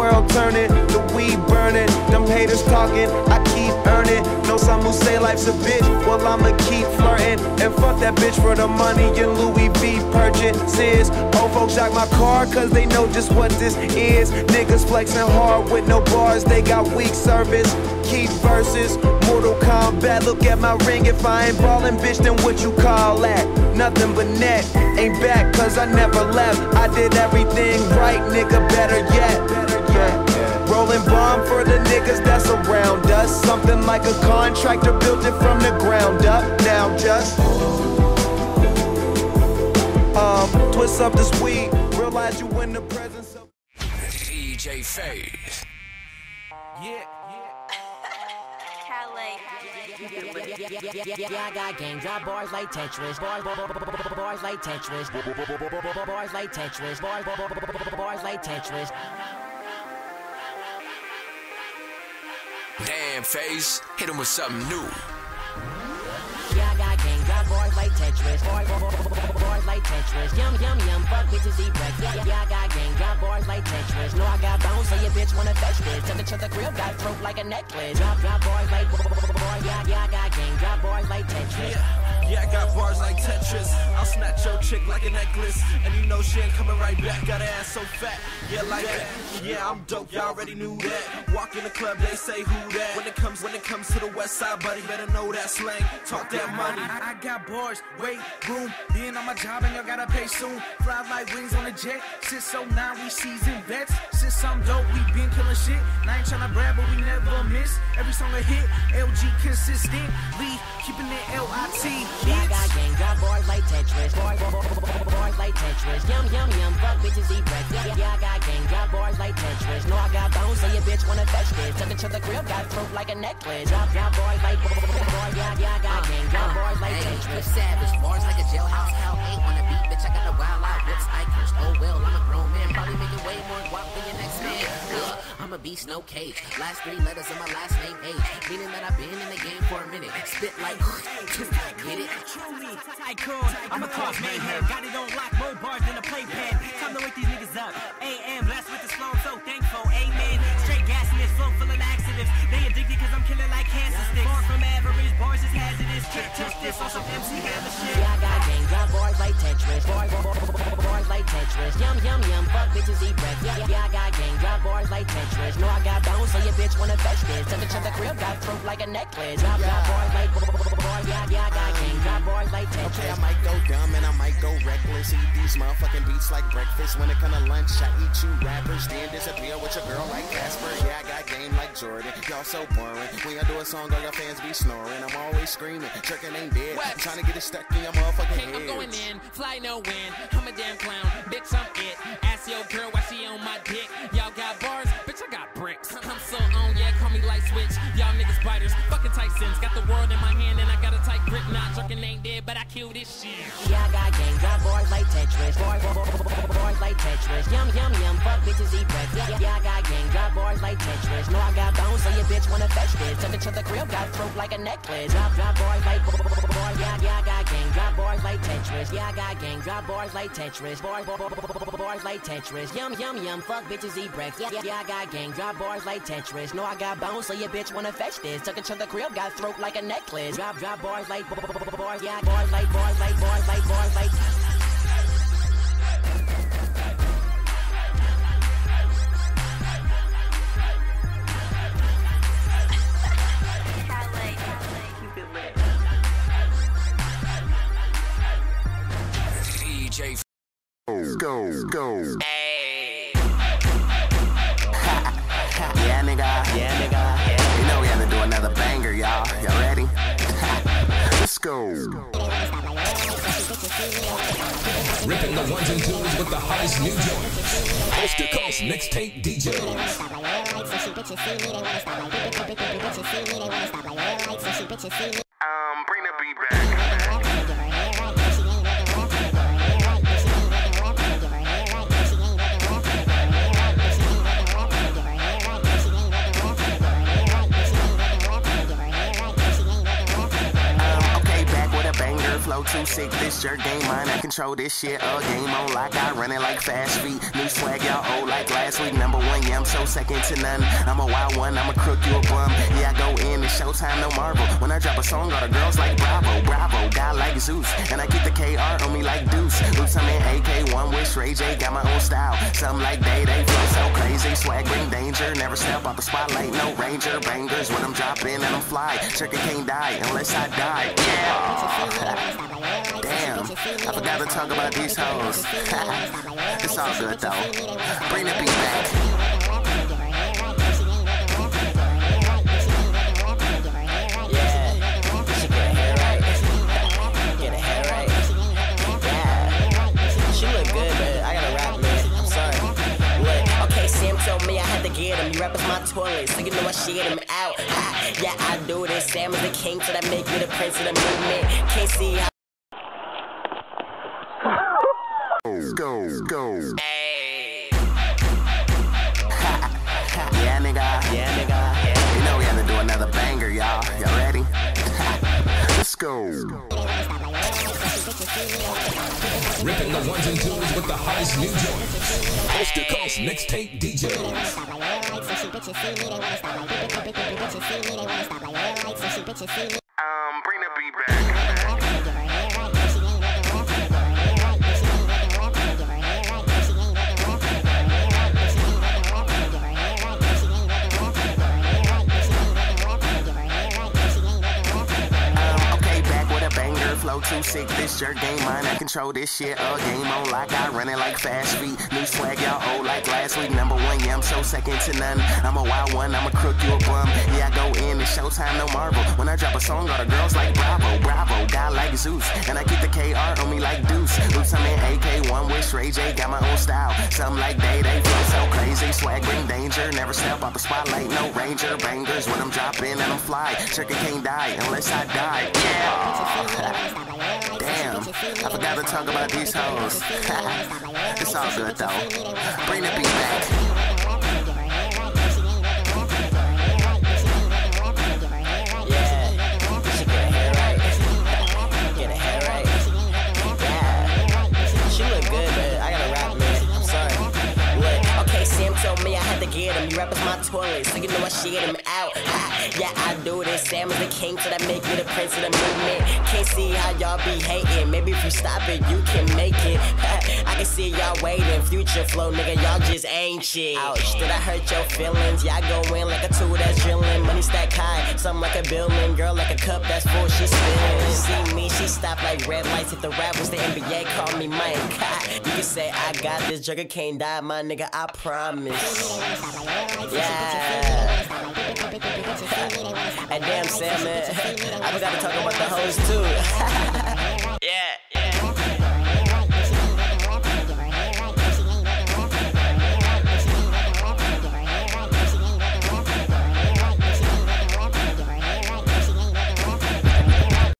world turning, the weed burning, them haters talking, I keep earning. Know some who say life's a bitch, well I'ma keep flirting. And fuck that bitch for the money and Louis V purchases. Old folks jack my car cause they know just what this is. Niggas flexing hard with no bars, they got weak service. Keep verses, Mortal Kombat. Look at my ring, if I ain't ballin', bitch, then what you call that? Nothing but net. Ain't back cause I never left. I did everything right, nigga, better yet. Us. Something like a contractor built it from the ground up. Now just um, twist up this weed. Realize you in the presence of DJ Phase. yeah. Yeah, I got gang, got bars like Tetris, bars, bars like Tetris, bars like Tetris, bars, bars like Tetris. Damn, Phase. Hit him with something new. Yeah, I got gang, got bars like Tetris, bars, bars like Tetris. Yum, yum, yum, fuck bitches eat breakfast. Yeah, yeah, I got gang, got bars like Tetris. No, I got bones, so your bitch wanna fetch this. Took it to the crib, got throat like a necklace. Got, got bars like yeah, yeah, I got gang, got bars like Tetris. Yeah, I got bars like Tetris. I'll snatch your chick like a necklace. And you know she ain't coming right back. Got her ass so fat. Yeah, like that. Yeah, I'm dope. Y'all already knew that. Walk in the club, they say who that. When it comes, comes to the west side, buddy, better know that slang. Talk that money. I, I got bars, weight, room, being on my job and y'all gotta pay soon. Fly like wings on a jet. Since so now we seasoned vets. Since I'm dope, we been killing shit. And I ain't tryna brag, but we never miss. Every song a hit, LG consistent. consistently keeping it L-I-T. Yeah, I got gang, got bars like Tetris, bars, bars like Tetris. Yum, yum, yum, fuck bitches eat breakfast. Yeah, yeah, I got gang, got bars like Tetris. No, I got bones, so your bitch wanna fetch this. Took it to the crib, got throat like a necklace. Got, got bars like bars, yeah, yeah, I got gang, got uh, bars like Hey, Tetris. savage bars like a jailhouse. Hell ain't on the beat, bitch. I got the wild out whips. I cursed. Oh well, I'm a grown man, probably making way more guap than your next man. Ugh, I'm a beast, no cage. Last three letters of my last name age, meaning that I've been in the game for a minute. Spit like, get it? Truly, tycoon. I'm a cause mayhem. Got it on lock, more bars than a playpen. Time to wake these niggas up. AM, blessed with the slow, so thankful. Amen. Straight gas in this flow full of laxatives. They addicted cause I'm killing like cancer sticks. Far from average, bars is hazardous. Can't this on some MC Hammer shit. Yeah, I got gang, got bars like Tetris, bars, bars like Tetris. Yum, yum, yum, fuck bitches eat breakfast. Yeah, yeah, I got gang, got bars like Tetris. No, I got bones, so your bitch wanna fetch this. Took it to the crib, got throat like a necklace. Got bars like bars, yeah, yeah, I got Okay, I might go dumb and I might go reckless. Eat these motherfucking beats like breakfast. When it come to lunch, I eat you rappers. Then disappear with your girl like Casper. Yeah, I got game like Jordan. Y'all so boring. When y'all do a song, all your fans be snoring. I'm always screaming. Tricking ain't dead. I'm trying to get it stuck in your motherfucking head. I'm going in, fly no wind. I'm a damn clown, bitch. I'm it. Ask your girl why she on my dick. Fucking Tyson's. Got the world in my hand and I got a tight grip. Not jerking ain't dead, but I kill this shit. Yeah, I got gang, got bars like Tetris, bars, bars like Tetris. Yum, yum, yum, fuck bitches eat breakfast. Yeah, yeah, I got gang, got bars like Tetris. No, I got bones, so your bitch wanna fetch this. Took it to the crib, got throat like a necklace. Got, got bars like bars, yeah, yeah, I got gang, got bars like Tetris. Yeah, I got gang, got bars like Tetris. Bars, bars like Tetris. Yum, yum, yum, fuck bitches eat breakfast. Yeah, yeah, I got gang, got bars like Tetris. No, I got bones, so your bitch wanna fetch this. Took it to the crib, got throat like a necklace. Drop, drop bars like bars, yeah, bars like bars like bars like bars like. Go, go. Hey. Yeah, nigga. Yeah, nigga. You know we have to do another banger, y'all. Y'all ready? Let's go. Ripping the ones and twos with the hottest new joints. Coast to coast mixtape DJs. Um, bring the beat back. Jerk game mine. I control this shit. A game on lock. I run it like fast feet. New swag, y'all old like last week. Number one, yeah, I'm so second to none. I'm a wild one, I'm a crook, you a bum. Yeah, I go in, it's showtime, no marvel. When I drop a song, all the girls like Bravo, Bravo, guy like Zeus. And I keep the KR on me like Deuce. Oops, I'm in AK1 with Ray J, got my own style. Something like Day Day, so. Swag bring danger, never step out the spotlight, no ranger. Bangers when I'm dropping and I'm fly. Chicken can't die unless I die. Damn, I forgot to talk about these hoes. it's all good though. Bring the beat told me I had to get him. You rappers my toilet, so you know I shit him out. Ha, yeah, I do this. Sam is the king, so that make me the prince of the movement. Can't see how. Go, go. Hey. Yeah, nigga. Yeah, nigga. Yeah. You know we have to do another banger, y'all. Y'all ready? Let's go. Ripping the ones and twos with the hottest new joints. Coast to coast mixtape DJs. Um, flow too sick. This jerk game mine, I control this shit. A game on lock, I run it like fast feet. New swag, y'all old like last week. Number one, yeah, I'm so second to none. I'm a wild one, I'm a crook, you a bum. Showtime, no marvel. When I drop a song, all the girls like Bravo, Bravo, guy like Zeus. And I keep the KR on me like Deuce. Oops, I'm in AK1 with Ray J, got my own style. Something like Day Day, flow so crazy. Swag bring danger, never step out the spotlight, no ranger. Bangers when I'm dropping and I'm fly. Chicken can't die unless I die. Yeah. Damn, I forgot to talk about these hoes. it's all good though. Bring the beat back. Sam the king, so that make me the prince of the movement. Can't see how y'all be hating. Maybe if you stop it, you can make it. I see y'all waiting. Future flow, nigga, y'all just ain't shit. Ouch, did I hurt your feelings? Yeah, I go in like a two that's drilling. Money stack high, something like a building. Girl, like a cup that's full, she spilling. See me, she stop like red lights. If the rap was the NBA, call me Mike. You can say I got this. Jugger can't die, my nigga, I promise. Yeah. And damn, Sam, man, I forgot to talk about the hoes too.